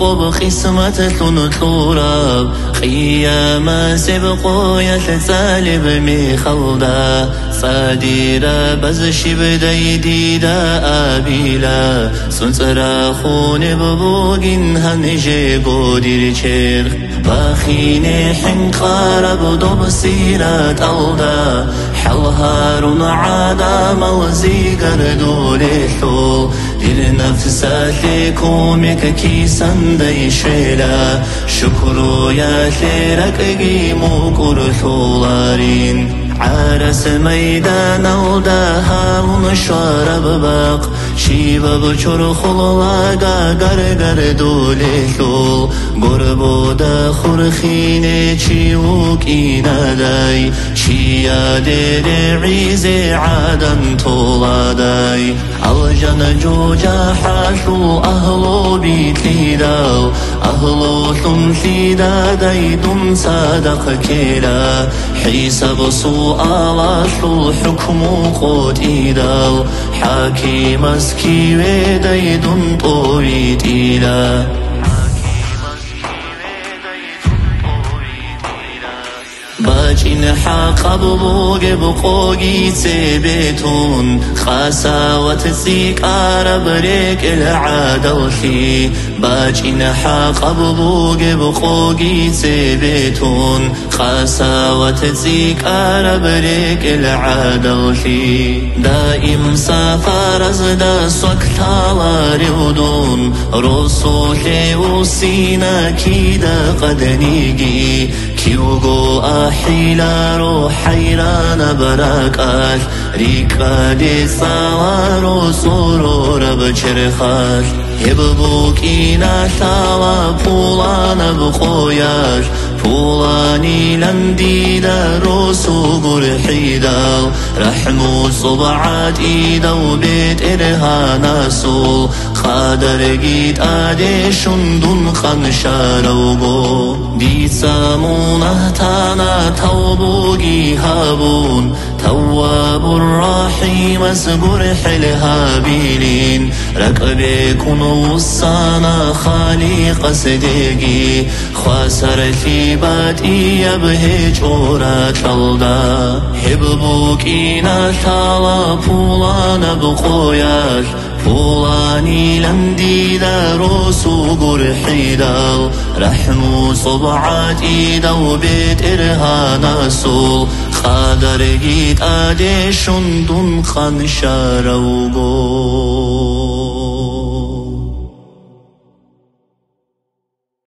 قب قسمة تلوراب قيام سبقو يتسالب صاديرا بز شبدي ديدا آبيلا. سنسرا خون ببوغين هنجي قودير چرخ باخيني حنقار بدو بسيرات أودا حلهار عادا موزي قردو لحول للنفس لكومك كيسان دي شيلا شكرو يا ليرك قيمو كرثولارين عرس مەدان ئەڵداها و شارە ببق شی بە بچۆر گر گەرگەر دولێکۆڵ گرە بۆدا خوورخینێ چی وکینەدای چیا دێرێ ریزێ عادەم تۆڵادای الجن جۆجا حاش اهلو أهلو بيتي داو أهلو ثمثي دا داي دم صادق كيلا حيسب صور آلاش الحكم قد إيدال حاكم اسكي وديد طويت إلى حقبوگ بقوگی سی بیتون خساوت سیکار بریک این حق حقبوگ بقوگی سی بیتون خساوت سیکار بریک العادوخی دائم سفر از دستوک تاواری ودون رسوحی و سینکی دا قدنیگی كيوغو أحيلا روحيران براكاش ريكا دي سوارو سرور بچرخاش يببوكينا تاوا بولانا بخوياش فولاني لنديدا رحيلا رحمو صبعات ايدا وبيت ارها ناسو خادر گید آده شندون خنشا روگو دیت سامون احتانا توبو گی هابون تواب الرحيم اسقر حلها بيلين ركبي كنو السانا خالق صديقي. خاسر في باتي يبهج أورا تلدا هببوك إنا تالا فولانا بقوياش فولاني لندي روسو قرحيدا رحمو صبعات إيدا وبيت إرهانا سول. قادر هید آده شندون خان شارو گو